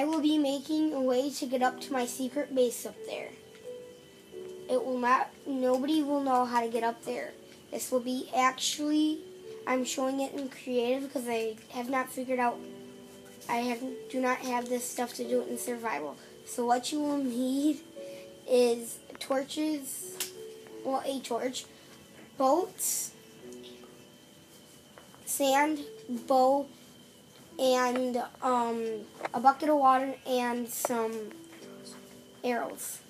I will be making a way to get up to my secret base up there. It will not, nobody will know how to get up there. This will be actually, I'm showing it in creative because I have not figured out, I have, do not have this stuff to do it in survival. So what you will need is torches, well, a torch, boats, sand, bow, and um, a bucket of water and some arrows.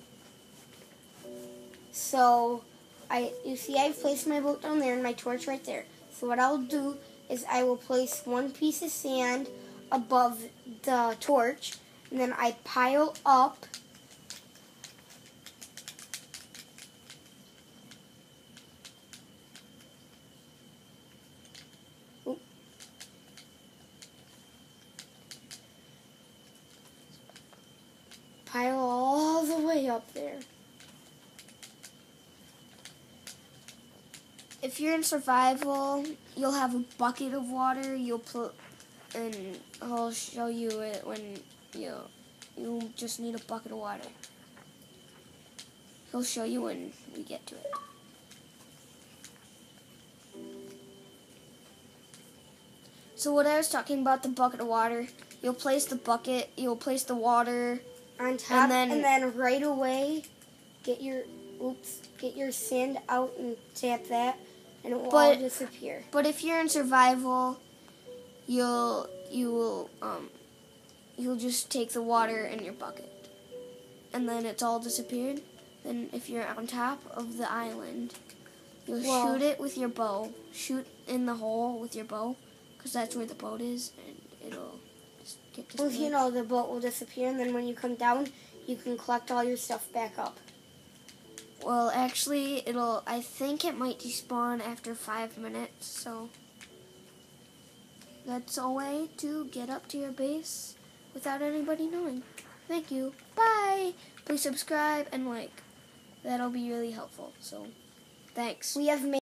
So, I you see I've placed my boat down there and my torch right there. So what I'll do is I will place one piece of sand above the torch and then I pile up pile all the way up there. If you're in survival, you'll have a bucket of water. You'll put, and I'll show you it when you you just need a bucket of water. He'll show you when we get to it. So what I was talking about the bucket of water, you'll place the bucket, you'll place the water on top, and then, and then right away, get your oops, get your sand out and tap that, and it will But- all disappear. But if you're in survival, you'll you will um you'll just take the water in your bucket, and then it's all disappeared. Then if you're on top of the island, you'll Well- shoot it with your bow. Shoot in the hole with your bow, because that's where the boat is, and it'll Well, you know, the boat will disappear, and then when you come down, you can collect all your stuff back up. Well, actually, it'll. I think it might despawn after five minutes. So that's a way to get up to your base without anybody knowing. Thank you. Bye. Please subscribe and like. That'll be really helpful. So, thanks. We have made